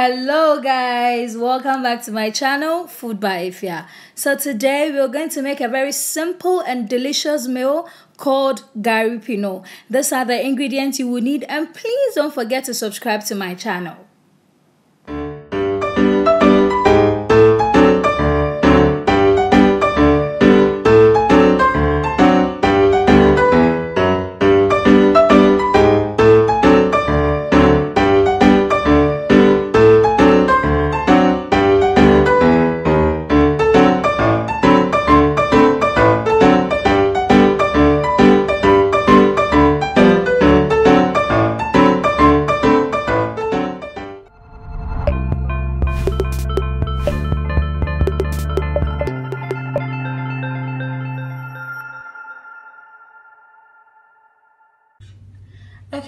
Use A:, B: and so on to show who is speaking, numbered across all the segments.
A: Hello guys, welcome back to my channel Food by Efya. So today we're going to make a very simple and delicious meal called Gari Piñon. These are the ingredients you will need and please don't forget to subscribe to my channel.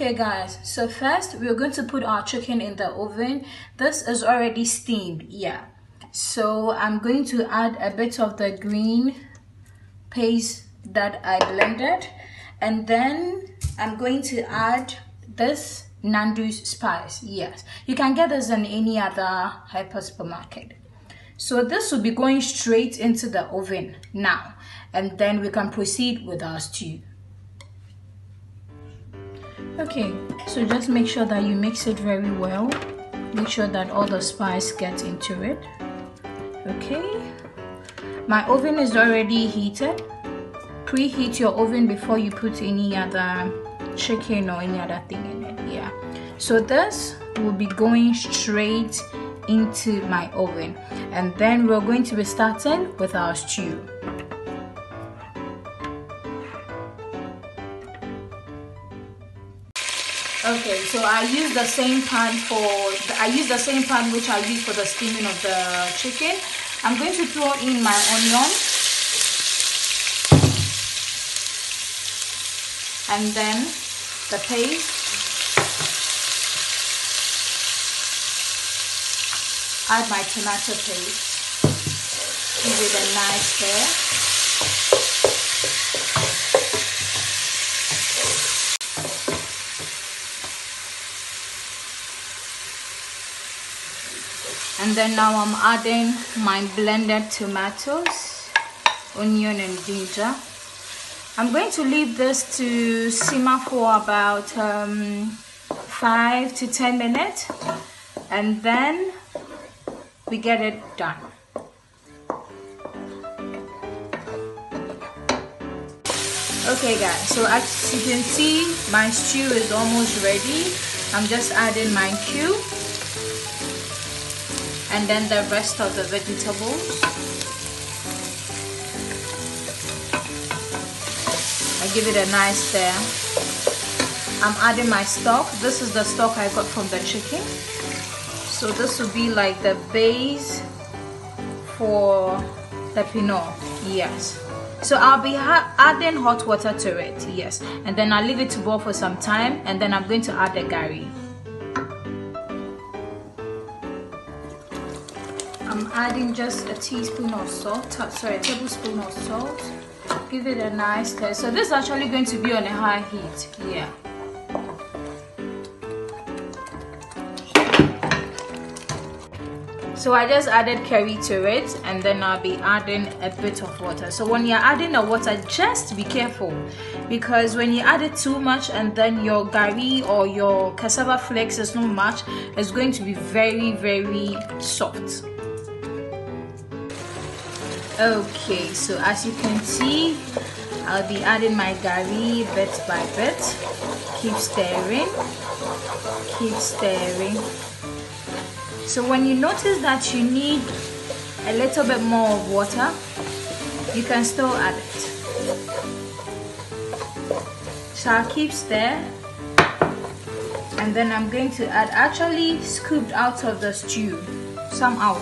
A: Okay guys, so first we're going to put our chicken in the oven. This is already steamed, yeah. So I'm going to add a bit of the green paste that I blended and then I'm going to add this Nando's spice, yes. You can get this in any other hyper supermarket. So this will be going straight into the oven now and then we can proceed with our stew. Okay, so just make sure that you mix it very well. Make sure that all the spice gets into it. Okay, my oven is already heated. Preheat your oven before you put any other chicken or any other thing in it. Yeah, so this will be going straight into my oven and then we're going to be starting with our stew. Okay, so I use the same pan for, I use the same pan which I use for the steaming of the chicken. I'm going to throw in my onion. And then the paste. Add my tomato paste. Give it a nice stir. And then now I'm adding my blended tomatoes onion and ginger. I'm going to leave this to simmer for about um, 5 to 10 minutes. And then we get it done. Okay guys so as you can see my stew is almost ready. I'm just adding my cube and then the rest of the vegetables. I give it a nice stir. I'm adding my stock. This is the stock I got from the chicken. So this will be like the base for the piñon. Yes. So I'll be adding hot water to it. Yes. And then I'll leave it to boil for some time. And then I'm going to add the gari. Adding just a teaspoon of salt, sorry, a tablespoon of salt. Give it a nice taste. So this is actually going to be on a high heat, yeah. So I just added curry to it and then I'll be adding a bit of water. So when you're adding the water, just be careful because when you add it too much and then your gari or your cassava flakes is not much, it's going to be very, very soft. Okay, so as you can see, I'll be adding my gari bit by bit. Keep stirring, keep stirring. So when you notice that you need a little bit more water, you can still add it. So I'll keep stir and then I'm going to add actually scooped out of the stew, some out.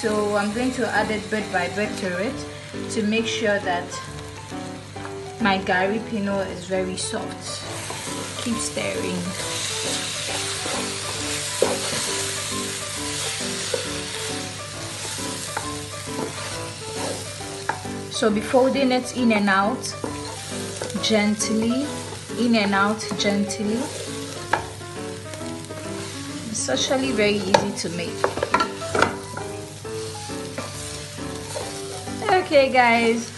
A: So I'm going to add it bit by bit to it to make sure that my gari piñon is very soft. Keep stirring. So be folding it in and out gently, in and out gently. it's actually very easy to make okay guys.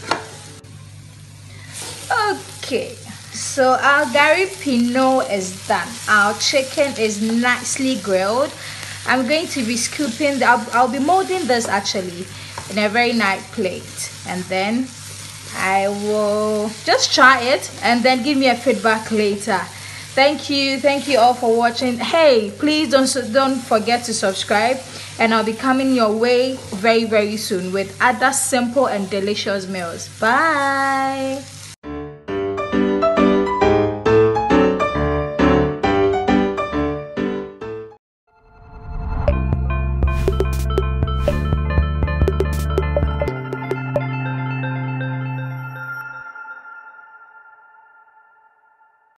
A: Okay. So our gari piñon is done. Our chicken is nicely grilled. I'm going to be scooping I'll, I'll be molding this actually in a very nice plate. And then I will just try it and then give me a feedback later thank you thank you all for watching. Hey please don't don't forget to subscribe and I'll be coming your way very very soon with other simple and delicious meals. Bye